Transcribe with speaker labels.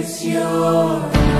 Speaker 1: is yours.